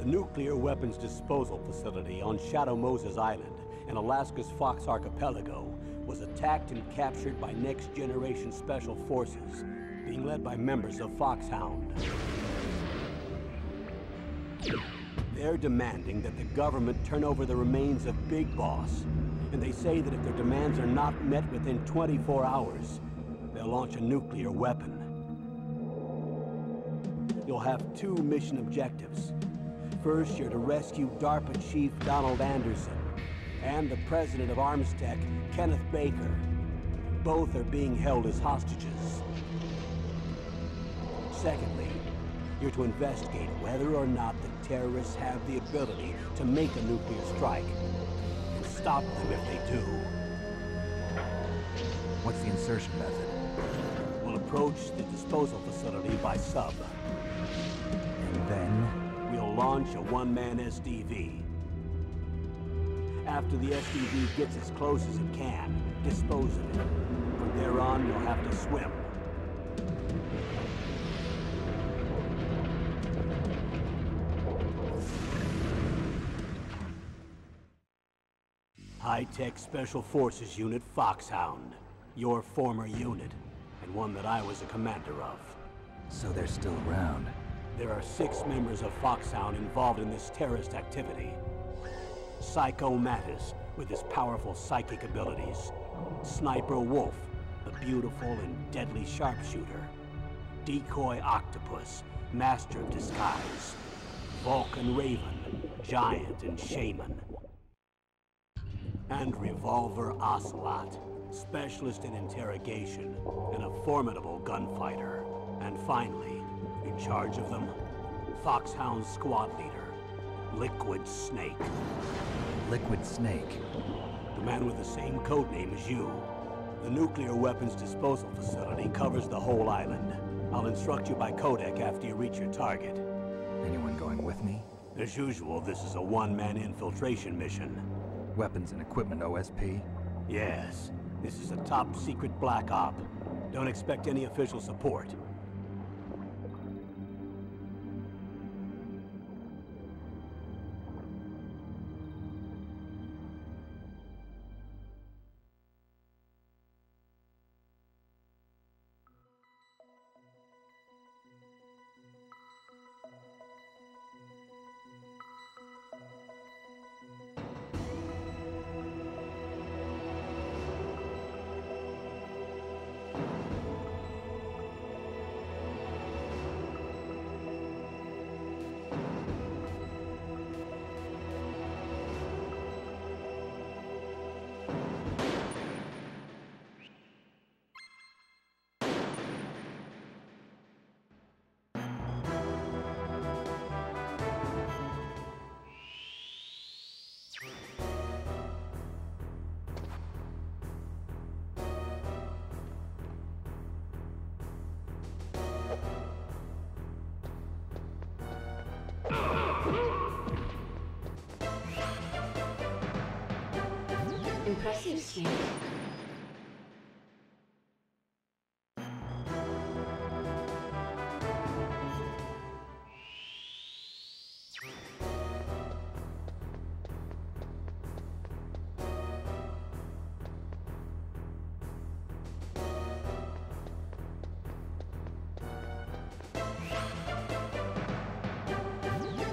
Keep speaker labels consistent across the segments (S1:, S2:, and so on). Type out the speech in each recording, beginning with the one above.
S1: The nuclear weapons disposal facility on Shadow Moses Island in Alaska's Fox Archipelago was attacked and captured by Next Generation Special Forces, being led by members of Foxhound. They're demanding that the government turn over the remains of Big Boss, and they say that if their demands are not met within 24 hours, they'll launch a nuclear weapon. You'll have two mission objectives. First, you're to rescue DARPA Chief Donald Anderson and the president of Armstech, Kenneth Baker. Both are being held as hostages. Secondly, you're to investigate whether or not the terrorists have the ability to make a nuclear strike and stop them if they do.
S2: What's the insertion method?
S1: We'll approach the disposal facility by sub.
S2: And then?
S1: Launch a one-man SDV. After the SDV gets as close as it can, dispose of it. From there on, you'll have to swim. High-Tech Special Forces Unit Foxhound. Your former unit, and one that I was a commander of.
S2: So they're still around.
S1: There are six members of Foxhound involved in this terrorist activity. Psycho Mantis, with his powerful psychic abilities. Sniper Wolf, the beautiful and deadly sharpshooter. Decoy Octopus, master of disguise. Vulcan Raven, giant and shaman. And Revolver Ocelot, specialist in interrogation and a formidable gunfighter. And finally, in charge of them, Foxhound squad leader, Liquid Snake.
S2: Liquid Snake.
S1: The man with the same code name as you. The nuclear weapons disposal facility covers the whole island. I'll instruct you by codec after you reach your target.
S2: Anyone going with me?
S1: As usual, this is a one-man infiltration mission.
S2: Weapons and equipment OSP?
S1: Yes, this is a top-secret black op. Don't expect any official support.
S3: Impressive.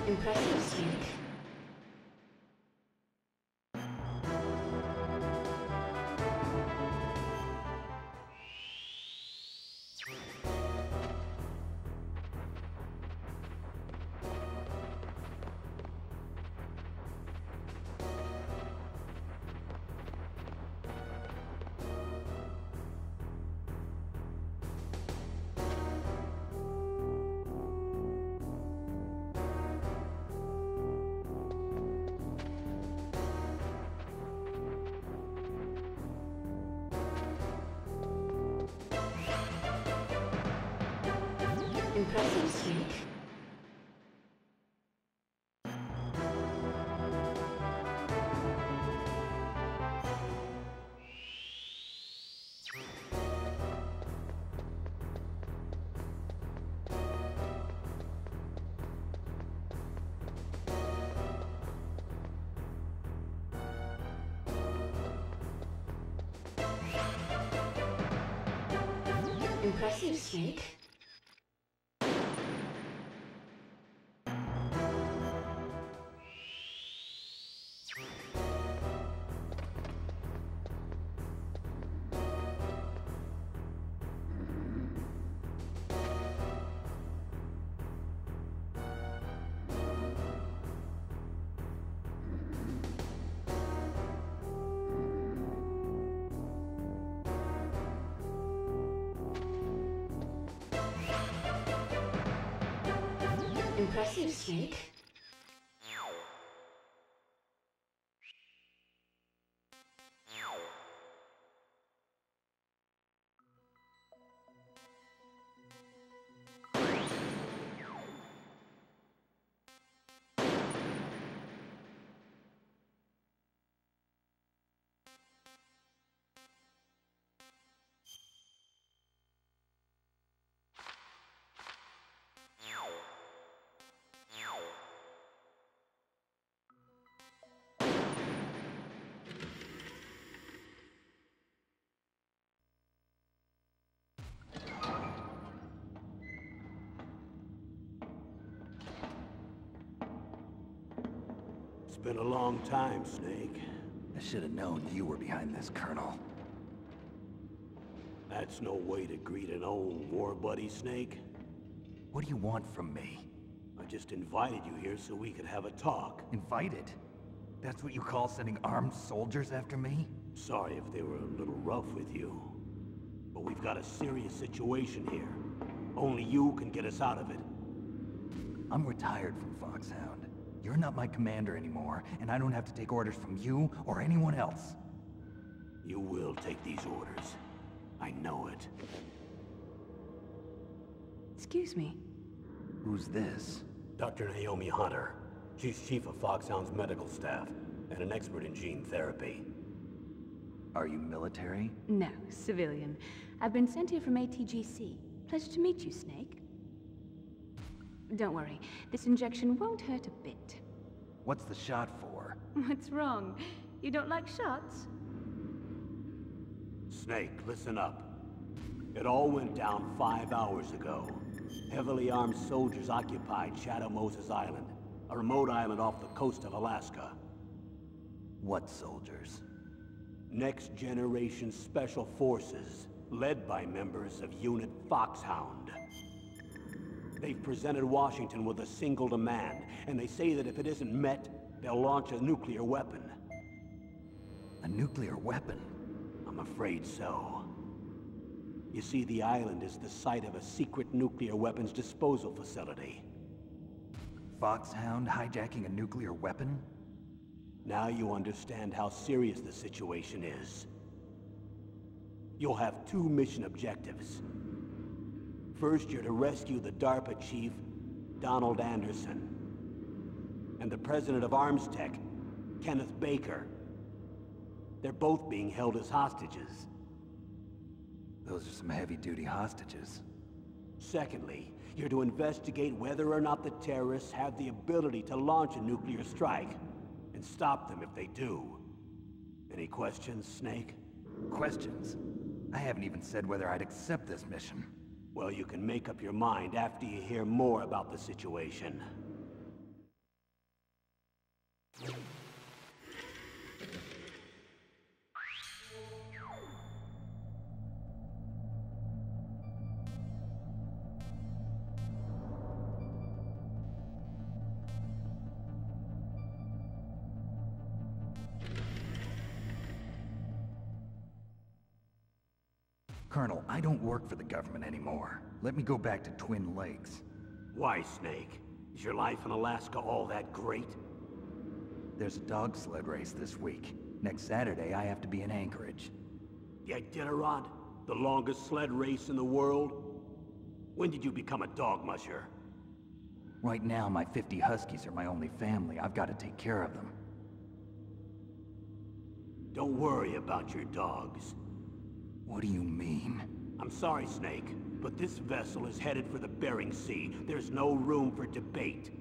S3: Impressive, Impressive, Snake. Impressive, Snake. Impressive, Snake.
S1: It's been a long time, Snake.
S2: I should have known you were behind this, Colonel.
S1: That's no way to greet an old war buddy, Snake.
S2: What do you want from me?
S1: I just invited you here so we could have a talk.
S2: Invited? That's what you call sending armed soldiers after me?
S1: Sorry if they were a little rough with you. But we've got a serious situation here. Only you can get us out of it.
S2: I'm retired from Foxhound. You're not my commander anymore, and I don't have to take orders from you or anyone else.
S1: You will take these orders. I know it.
S4: Excuse me.
S2: Who's this?
S1: Dr. Naomi Hunter. She's chief of Foxhound's medical staff, and an expert in gene therapy.
S2: Are you military?
S4: No, civilian. I've been sent here from ATGC. Pleasure to meet you, Snake. Don't worry, this injection won't hurt a bit.
S2: What's the shot for?
S4: What's wrong? You don't like shots?
S1: Snake, listen up. It all went down five hours ago. Heavily armed soldiers occupied Shadow Moses Island, a remote island off the coast of Alaska.
S2: What soldiers?
S1: Next Generation Special Forces, led by members of Unit Foxhound. They've presented Washington with a single demand, and they say that if it isn't met, they'll launch a nuclear weapon.
S2: A nuclear weapon?
S1: I'm afraid so. You see, the island is the site of a secret nuclear weapons disposal facility.
S2: Foxhound hijacking a nuclear weapon?
S1: Now you understand how serious the situation is. You'll have two mission objectives. First, you're to rescue the DARPA chief, Donald Anderson. And the president of Armstech, Kenneth Baker. They're both being held as hostages.
S2: Those are some heavy-duty hostages.
S1: Secondly, you're to investigate whether or not the terrorists have the ability to launch a nuclear strike, and stop them if they do. Any questions, Snake?
S2: Questions? I haven't even said whether I'd accept this mission.
S1: Well, you can make up your mind after you hear more about the situation.
S2: Colonel, I don't work for the government anymore. Let me go back to Twin Lakes.
S1: Why, Snake? Is your life in Alaska all that great?
S2: There's a dog sled race this week. Next Saturday, I have to be in Anchorage.
S1: The Iditarod? The longest sled race in the world? When did you become a dog musher?
S2: Right now, my 50 Huskies are my only family. I've got to take care of them.
S1: Don't worry about your dogs.
S2: What do you mean?
S1: I'm sorry, Snake, but this vessel is headed for the Bering Sea. There's no room for debate.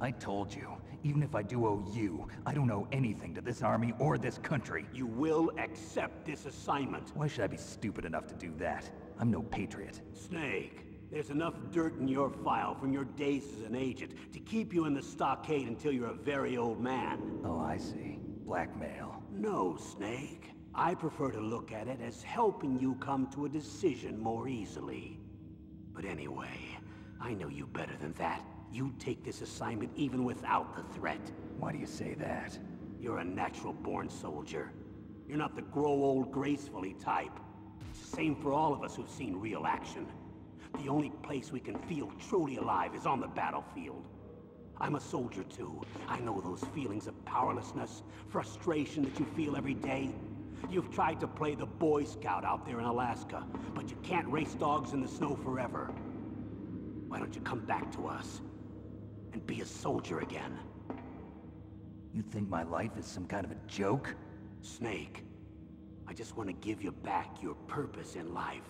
S2: I told you, even if I do owe you, I don't owe anything to this army or this country.
S1: You will accept this assignment.
S2: Why should I be stupid enough to do that? I'm no patriot.
S1: Snake, there's enough dirt in your file from your days as an agent to keep you in the stockade until you're a very old man.
S2: Oh, I see. Blackmail.
S1: No, Snake. I prefer to look at it as helping you come to a decision more easily. But anyway, I know you better than that. You'd take this assignment even without the threat.
S2: Why do you say that?
S1: You're a natural-born soldier. You're not the grow old gracefully type. It's the same for all of us who've seen real action. The only place we can feel truly alive is on the battlefield. I'm a soldier too. I know those feelings of powerlessness, frustration that you feel every day. You've tried to play the Boy Scout out there in Alaska, but you can't race dogs in the snow forever. Why don't you come back to us and be a soldier again?
S2: You think my life is some kind of a joke?
S1: Snake, I just want to give you back your purpose in life.